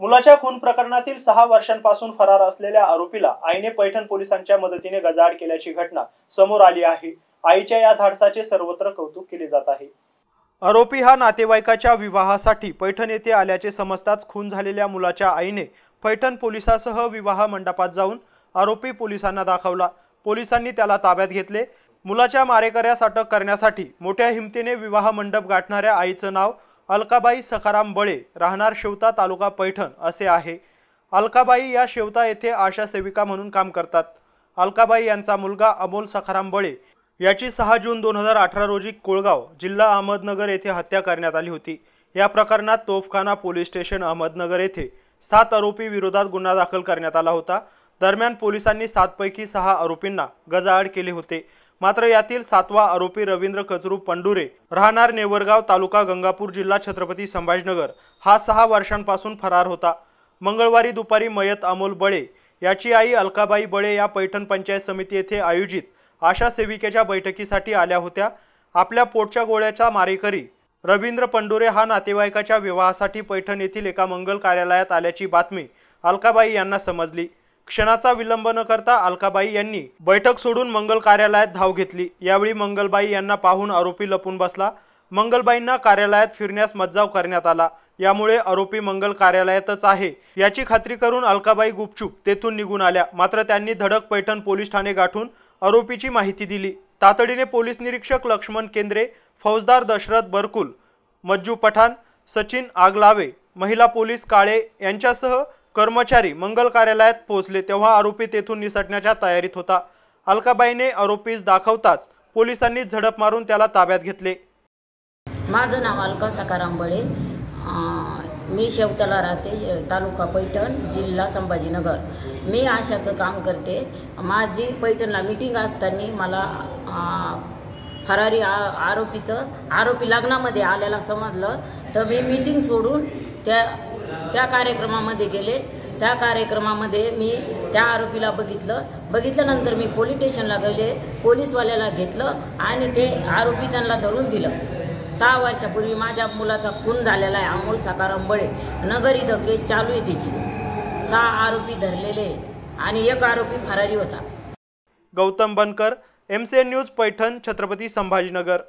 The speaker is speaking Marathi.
मुलाच्या खून प्रकरणातील सहा वर्षांपासून फरार असलेल्या आरोपीला आईने पैठण पोलिसांच्या मदतीने गजाआड केल्याची घटना समोर आली आहे. आईच्या या धाडसाचे सर्वत्र कौतुक केले जात आहे. आरोपी हा नातेवाईकाच्या विवाहासाठी पैठण येथे आल्याचे समजताच खून झालेल्या मुलाच्या आईने पैठण पोलिसासह विवाह मंडपात जाऊन आरोपी पोलिसांना दाखवला. पोलिसांनी त्याला ताब्यात घेतले. मुलाच्या मारेकऱ्यास अटक करण्यासाठी मोठ्या हिमतीने विवाह मंडप गाठणाऱ्या आईचं नाव अलकाबाई सखाराम बळे राहणार शेवता तालुका पैठण असे आहे. अलकाबाई या शेवता येथे आशा सेविका म्हणून काम करतात. अलकाबाई यांचा मुलगा अमोल सखाराम बळे याची सहा जून दोन हजार अठरा रोजी कोळगाव जिल्हा अहमदनगर येथे हत्या करण्यात आली होती. या प्रकरणात तोफखाना पोलीस स्टेशन अहमदनगर येथे सात आरोपी विरोधात गुन्हा दाखल करण्यात आला होता. दरम्यान पोलिसांनी सातपैकी सहा आरोपींना गजाआड केले होते. मात्र यातील सातवा आरोपी रवींद्र कचरू पंडुरे राहणार नेवरगाव तालुका गंगापूर जिल्हा छत्रपती संभाजीनगर. हा सहा वर्षांपासून फरार होता. मंगळवारी दुपारी मयत अमोल बळे याची आई अलकाबाई बळे या पैठण पंचायत समिती येथे आयोजित आशा सेविकेच्या बैठकीसाठी आल्या होत्या. आपल्या पोटच्या गोळ्याचा मारेकरी रवींद्र पंडुरे हा नातेवाईकाच्या विवाहासाठी पैठण येथील एका मंगल कार्यालयात आल्याची बातमी अलकाबाई यांना समजली. क्षणाचा विलंब न करता अलकाबाई यांनी बैठक सोडून मंगल कार्यालयात धाव घेतली. यावेळी मंगलबाई यांना पाहून आरोपी लपून बसला. मंगलबाईंना कार्यालयात फिरण्यास मज्जाव करण्यात आला. यामुळे आरोपी मंगल कार्यालयातच आहे. याची खात्री करून अलकाबाई गुपचूप तेथून निघून आल्या. मात्र त्यांनी धडक पैठण पोलीस ठाणे गाठून आरोपीची माहिती दिली. तातडीने पोलीस निरीक्षक लक्ष्मण केंद्रे फौजदार दशरथ बरकुल मज्जू पठाण सचिन आगलावे महिला पोलीस काळे यांच्यासह कर्मचारी मंगल कार्यालयात पोहोचले तेव्हा आरोपी तेथून निसटण्याच्या तयारीत होता. अलकाबाईने आरोपीस दाखवताच पोलिसांनी झडप मारून त्याला ताब्यात घेतले. माझं नाव अलका सकाराम बळे मी शेवट्याला राहते तालुका पैठण जिल्हा संभाजीनगर. मी आशाचं काम करते. माझी पैठणला मिटिंग असताना मला फरारी आ आरोपीचं आरोपी लग्नामध्ये आलेला समजलं. तर मी मिटिंग सोडून त्या त्या कार्यक्रमामध्ये गेले. त्या कार्यक्रमामध्ये मी त्या आरोपीला बघितलं. बघितल्यानंतर मी पोलीस स्टेशनला गेले. पोलीसवाल्याला घेतलं आणि ते आरोपी त्यांना धरून दिलं. सहा वर्षापूर्वी माझ्या मुलाचा खून झालेला आहे अमोल सकाराम बळे नगर इथं केस चालू आहे तिची. सहा आरोपी धरलेले आणि एक आरोपी फरारी होता. Gautam Bankar M C N news Paithan Chhatrapati Sambhajinagar.